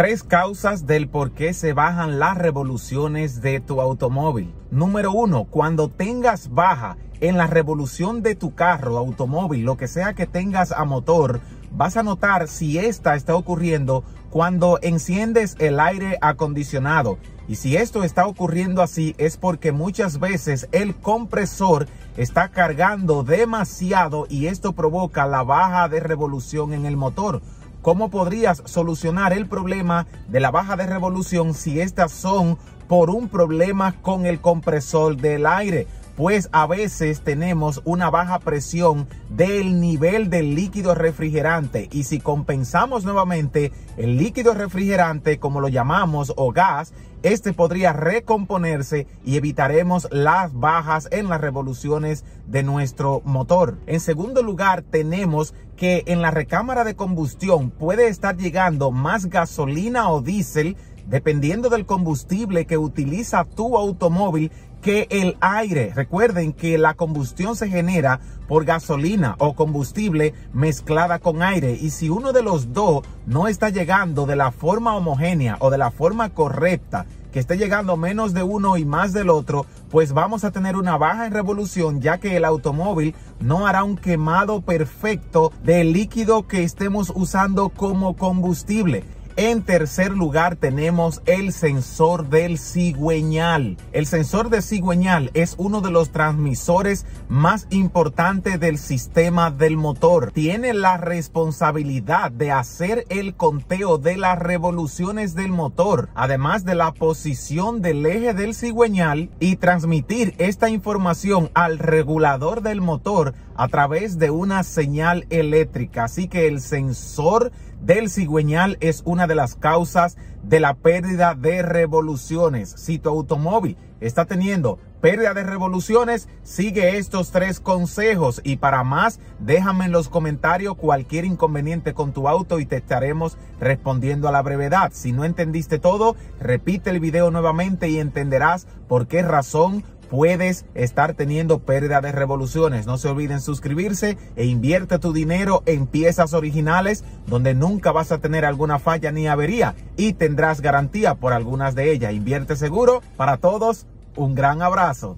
tres causas del por qué se bajan las revoluciones de tu automóvil. Número uno, cuando tengas baja en la revolución de tu carro, automóvil, lo que sea que tengas a motor, vas a notar si esta está ocurriendo cuando enciendes el aire acondicionado. Y si esto está ocurriendo así es porque muchas veces el compresor está cargando demasiado y esto provoca la baja de revolución en el motor. ¿Cómo podrías solucionar el problema de la baja de revolución si estas son por un problema con el compresor del aire? pues a veces tenemos una baja presión del nivel del líquido refrigerante y si compensamos nuevamente el líquido refrigerante como lo llamamos o gas, este podría recomponerse y evitaremos las bajas en las revoluciones de nuestro motor. En segundo lugar, tenemos que en la recámara de combustión puede estar llegando más gasolina o diésel dependiendo del combustible que utiliza tu automóvil que el aire. Recuerden que la combustión se genera por gasolina o combustible mezclada con aire y si uno de los dos no está llegando de la forma homogénea o de la forma correcta, que esté llegando menos de uno y más del otro, pues vamos a tener una baja en revolución ya que el automóvil no hará un quemado perfecto del líquido que estemos usando como combustible. En tercer lugar tenemos el sensor del cigüeñal. El sensor de cigüeñal es uno de los transmisores más importantes del sistema del motor. Tiene la responsabilidad de hacer el conteo de las revoluciones del motor, además de la posición del eje del cigüeñal y transmitir esta información al regulador del motor a través de una señal eléctrica. Así que el sensor del cigüeñal es una de las causas de la pérdida de revoluciones. Si tu automóvil está teniendo pérdida de revoluciones, sigue estos tres consejos y para más, déjame en los comentarios cualquier inconveniente con tu auto y te estaremos respondiendo a la brevedad. Si no entendiste todo, repite el video nuevamente y entenderás por qué razón puedes estar teniendo pérdida de revoluciones. No se olviden suscribirse e invierte tu dinero en piezas originales donde nunca vas a tener alguna falla ni avería y tendrás garantía por algunas de ellas. Invierte seguro para todos. Un gran abrazo.